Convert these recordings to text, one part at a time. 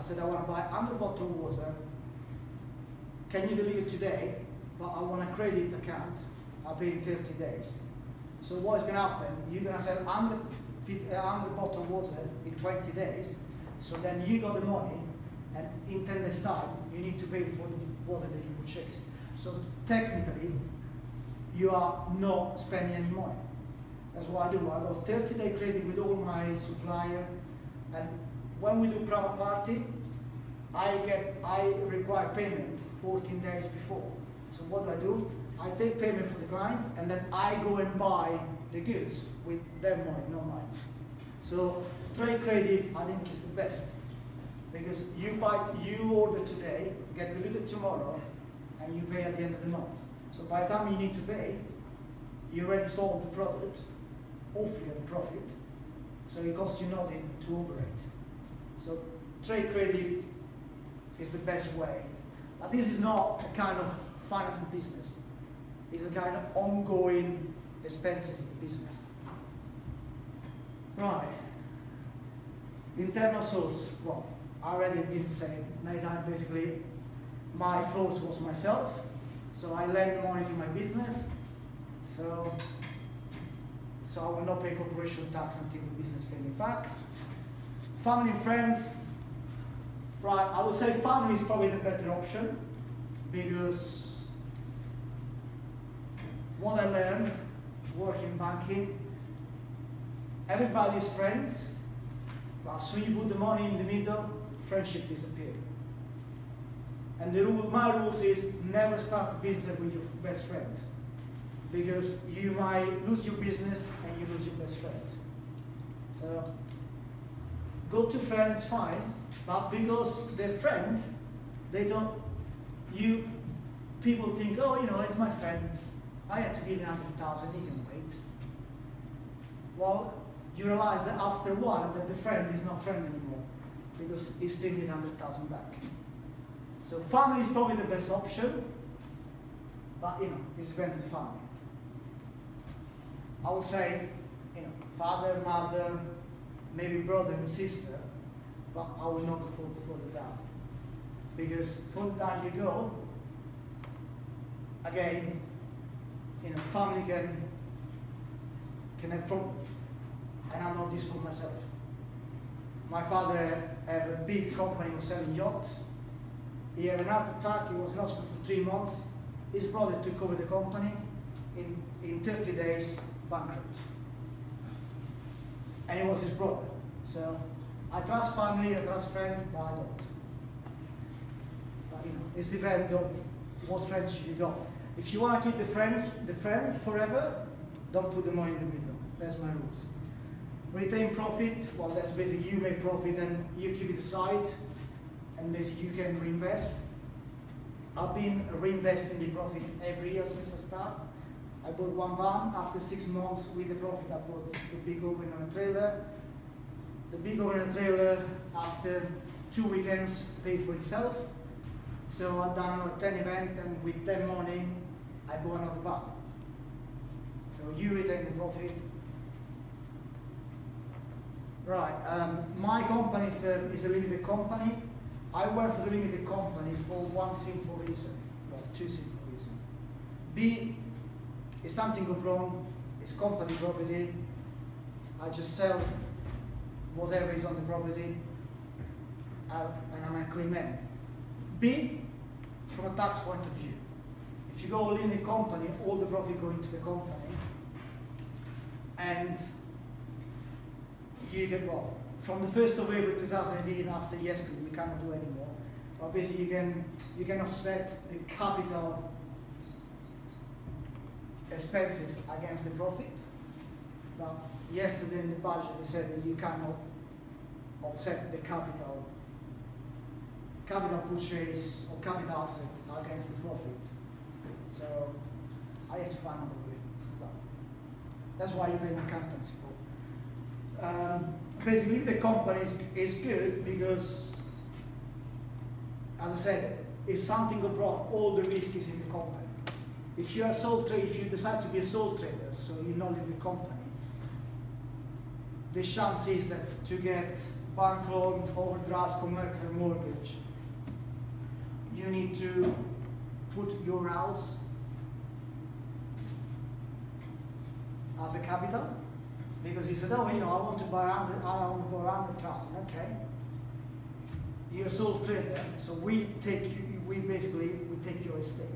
I said, I want to buy 100 bottle water. Can you deliver today? But I want a credit account. I'll pay in 30 days. So what's going to happen? You're going to sell 100, 100 bottle water in 20 days. So then you got the money, and in 10 days' time, you need to pay for the water that you purchased. So technically, you are not spending any money. That's what I do. I got 30 day credit with all my supplier, and when we do private party, I get I require payment 14 days before. So what do I do? I take payment for the clients, and then I go and buy the goods with their money, not mine. So trade credit, I think, is the best because you buy, you order today, get delivered tomorrow, and you pay at the end of the month. So by the time you need to pay, you already sold the product, hopefully at a profit. So it costs you nothing to operate. So trade credit is the best way. But this is not a kind of finance business. It's a kind of ongoing expenses the business. Right. Internal source. Well, I already did say times basically my source was myself. So I lend money to my business. So so I will not pay corporation tax until the business pay me back. Family and friends. Right, I would say family is probably the better option because what I learned working banking, everybody's friends, but as soon you put the money in the middle, friendship disappears. And the rule, my rules is never start a business with your best friend because you might lose your business and you lose your best friend. So go to friends, fine, but because they're friends, they don't. You people think, oh, you know, it's my friend. I had to give him hundred thousand. He can wait. Well, you realize that after a while that the friend is not friend anymore because he's still need hundred thousand back. So family is probably the best option, but you know, it's depends the family. I would say, you know, father, mother, maybe brother and sister, but I will not go further, down. Because further down you go, again, you know, family can can have problems. And I know this for myself. My father had a big company was selling yachts. He had an heart attack, he was in hospital for three months. His brother took over the company. In, in 30 days, bankrupt. And it was his brother. So I trust family, I trust friends, but I don't. But you know, it's depends on what friends you got. If you want to keep the friend, the friend forever, don't put the money in the middle. That's my rules. Retain profit, well that's basically you make profit and you keep it aside and basically you can reinvest. I've been reinvesting the profit every year since I started. I bought one van. After six months with the profit, I bought the big oven on a trailer. The big oven on a trailer, after two weekends, paid for itself. So I've done another 10 event, and with that money, I bought another van. So you retain the profit. Right, um, my company is a, is a limited company. I work for the limited company for one simple reason, well, two simple reasons. If something goes wrong, it's company property. I just sell whatever is on the property, uh, and I'm a clean man. B, from a tax point of view, if you go in a company, all the profit go into the company, and you get well from the first of April 2018 after yesterday you cannot do anymore. But basically you can you can offset the capital expenses against the profit. But yesterday in the budget they said that you cannot offset the capital capital purchase or capital asset against the profit. So I have to find another way. But that's why you pay an accountancy for. Um, basically, the company is, is good because, as I said, if something goes wrong, all the risk is in the company. If you're a sole trader, if you decide to be a sole trader, so you not leave the company, the chance is that to get bank loan, overdraft, commercial mortgage. You need to put your house as a capital because you said, oh, you know, I want to buy 100, I want to buy 100,000. Okay. You're a sole trader, so we take you, we basically we take your estate.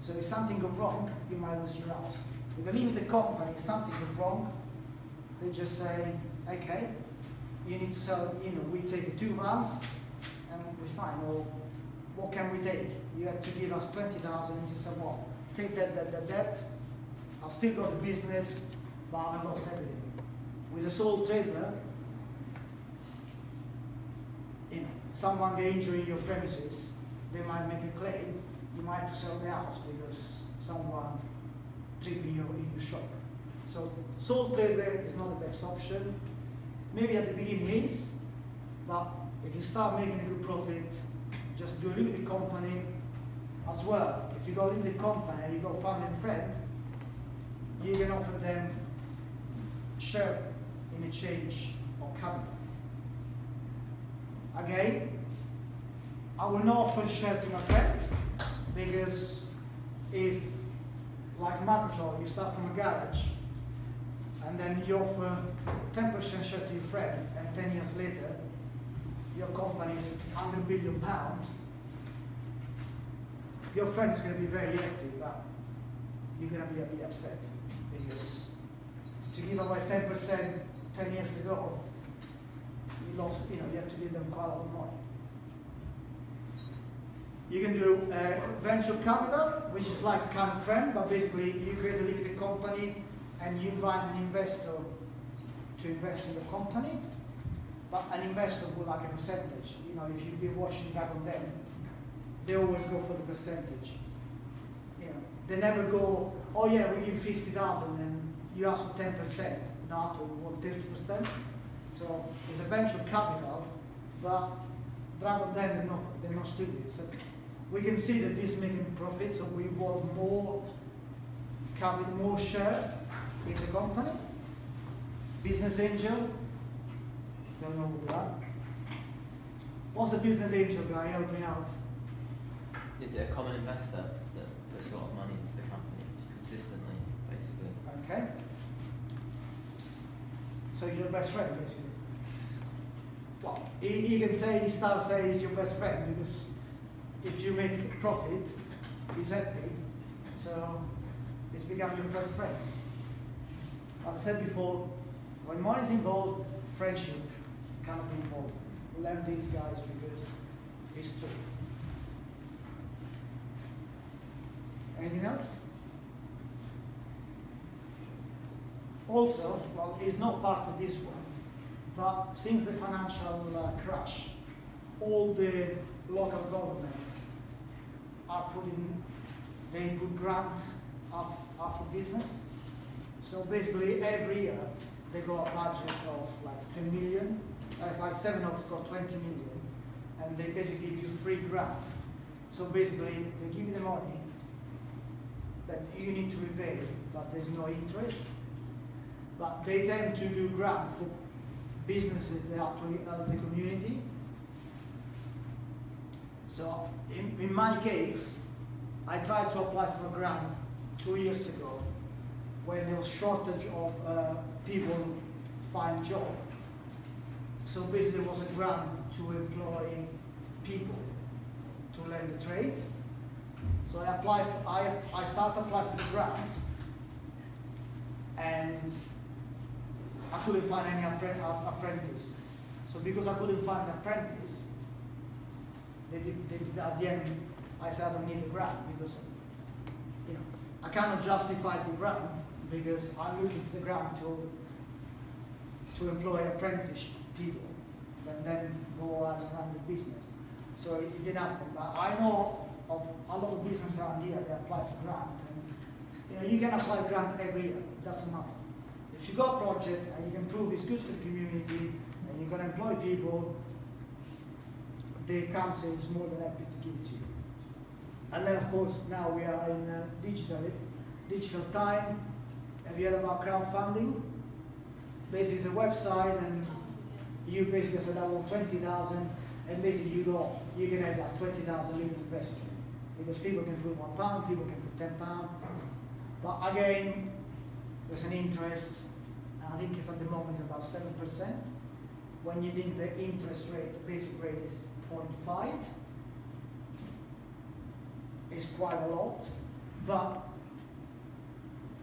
So if something goes wrong, you might lose your house. With a limited company, if something goes wrong, they just say, okay, you need to sell, you know, we take two months and we're fine. Or what can we take? You have to give us 20,000 and just say, well, take that, that, that debt. I've still got the business, but I've lost everything. With a sole trader, you know, someone get injured in your premises, they might make a claim, you might sell the house because someone tripping you in your shop. So sole trader is not the best option. Maybe at the beginning is, but if you start making a good profit, just do a limited company as well. If you got a limited company and you go family and friend, you can offer them share in exchange of capital. Again, I will not offer share to my friend because if, like Microsoft, you start from a garage and then you offer 10% share to your friend and 10 years later your company is 100 billion pounds, your friend is going to be very happy, but you're going to be a bit upset because to give away 10% 10 years ago, you lost, you know, you had to give them quite a lot of money. You can do uh, venture capital, which is like kind of friend, but basically you create a limited company and you invite an investor to invest in the company. But an investor would like a percentage. You know, if you've been watching Dragon Den, they always go for the percentage. You know, they never go, oh yeah, we give 50,000 and you ask for 10%, not or want 30%. So it's a venture capital, but Dragon Den, they're not, they're not stupid. We can see that this is making profit, so we want more capital, more share in the company. Business angel, don't know who they are. What's a business angel guy? Help me out. Is it a common investor that puts a lot of money into the company consistently, basically? Okay. So your best friend, basically. Well, he, he can say, he starts saying he's your best friend because if you make profit, he's happy. So it's become your first friend. As I said before, when money is involved, friendship cannot be involved. Learn these guys because it's true. Anything else? Also, well, it's not part of this one, but since the financial uh, crash, all the local government are they put grant of, of a business. So basically every year they got a budget of like 10 million, uh, like Sevenoaks got 20 million, and they basically give you free grant. So basically they give you the money that you need to repay, but there's no interest. But they tend to do grant for businesses that actually help the community. So in, in my case, I tried to apply for a grant two years ago when there was shortage of uh, people find job. So basically was a grant to employ people to learn the trade. So I applied for, I, I started applying for the grant and I couldn't find any apprentice. So because I couldn't find an apprentice, they did, they did, at the end, I said I don't need the grant because, you know, I cannot justify the grant because I'm looking for the grant to, to employ apprentice people and then go and run the business. So it, it didn't happen. But I know of a lot of business around here, they apply for grant. And, you know, you can apply grant every year, it doesn't matter. If you got a project and you can prove it's good for the community and you're going to employ people, the council is more than happy to give it to you. And then, of course, now we are in uh, digital, digital time. Have you heard about crowdfunding? Basically, it's a website and You basically said I want twenty thousand, and basically you go, you can have like twenty thousand litre investment because people can put one pound, people can put ten pound. But again, there's an interest, I think it's at the moment about seven percent. When you think the interest rate, the basic rate is 0.5, it's quite a lot. But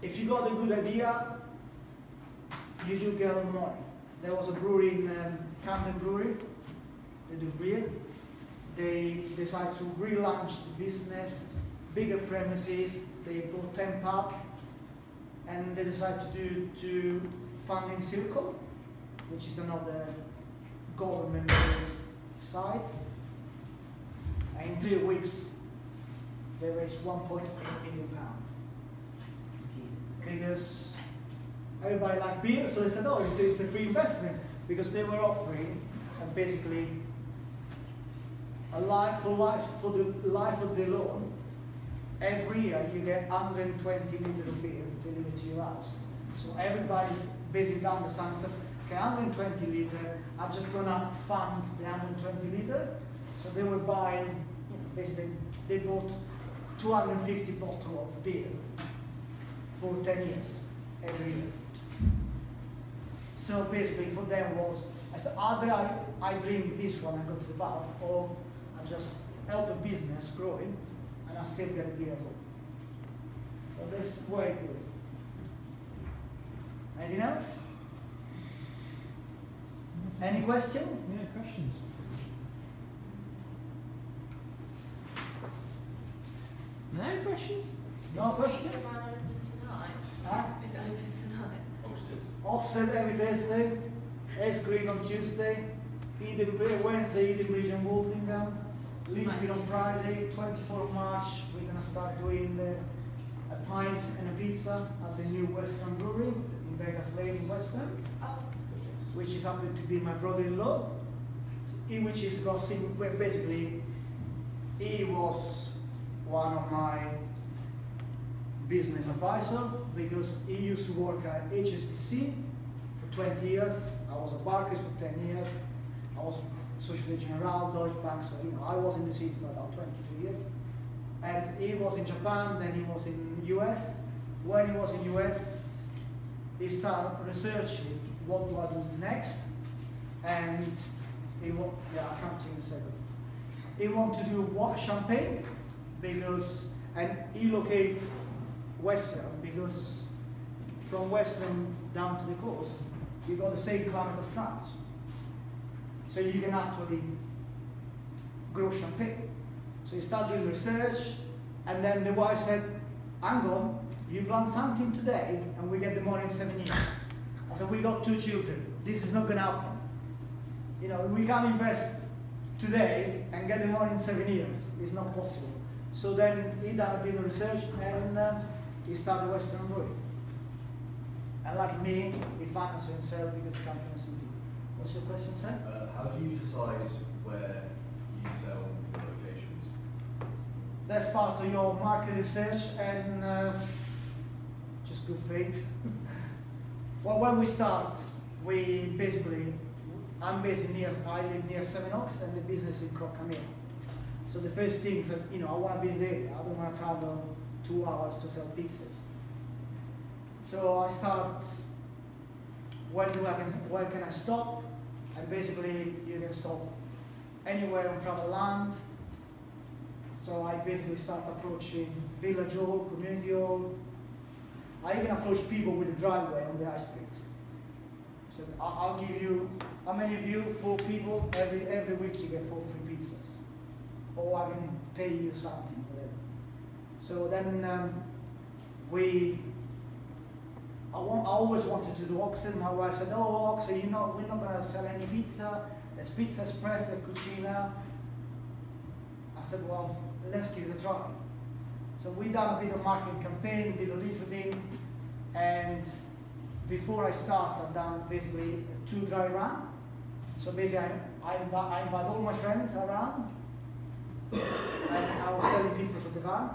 if you got a good idea, you do get money. There was a brewery in um, Camden Brewery, they do beer. They decided to relaunch the business, bigger premises, they bought 10 pub, and they decided to do to funding circle, which is another government-based site. And in three weeks, they raised 1.8 million pounds because everybody liked beer, so they said, oh, it's a, it's a free investment because they were offering and basically a life for life for the life of the loan. Every year you get 120 liters of beer delivered to your house. So everybody's basically down the sun said, okay, 120 liter, I'm just gonna fund the 120 liter. So they were buying, you know, basically they bought 250 bottle of beer for 10 years every year. So basically for them was, I said, either I, I drink this one and go to the pub, or I just help a business growing and I still get beer. So that's way good. Anything else? Any question? Yeah, questions? No questions? No question? Is the bar open tonight? Huh? Is it open tonight? Oh, Oxted every Thursday, S Green on Tuesday, Edenbridge, Wednesday, Edenbridge and Woldingham, Lingfield on Friday, 24 March, we're gonna start doing the, a pint and a pizza at the new Westerham Brewery in Vegas Lane in Westerham, Oh, which is happened to be my brother-in-law, he, which is gossip, where basically, he was one of my business advisor because he used to work at HSBC for 20 years. I was at Barclays for 10 years. I was Societe Generale, Deutsche Bank, so you know, I was in the city for about 22 years. And he was in Japan, then he was in US. When he was in US, he started researching what do I do next. And he wa- yeah, I'll come to you in a second. He want to do what champagne because and he locates Westerham because from Westerham down to the coast, you got the same climate of France. So you can actually grow champagne. So he started doing research, and then the wife said, Hang on, you plant something today, and we get the money in seven years. I said, We got two children. This is not going to happen. You know, we can't invest today and get the money in seven years. It's not possible. So then he done a bit of research and uh, he started Westerham Brewery. And like me, he financed himself because he comes from the city. What's your question, sir? Uh, how do you decide where you sell your locations? That's part of your market research and uh, just good faith. well, when we start, we basically, I'm based near, I live near Sevenoaks and the business in Crocamere. So the first thing is that, you know, I want to be there. I don't want to travel two hours to sell pizzas. So I start, when do I, where can I stop? And basically, you can stop anywhere on travel land. So I basically start approaching village hall, community hall. I even approach people with a driveway on the high street. So I- I'll give you, how many of you, four people, every, every week you get four free pizzas. Or I can pay you something, whatever. So then um, we, I, want, I always wanted to do Oxford. My wife said, oh, Oxford, you know, we're not going to sell any pizza. There's Pizza Express, there's Cucina. I said, well, let's give it a try. So we done a bit of marketing campaign, a bit of leafleting, and before I start, I've done basically two dry run. So basically, I, I, I invite all my friends around, and I was selling pizza for the van.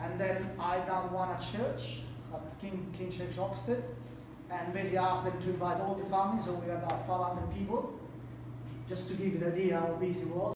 And then I done one at church, at King, King Church Oxford, and basically asked them to invite all the families, so we have about 500 people, just to give you the idea how busy it was.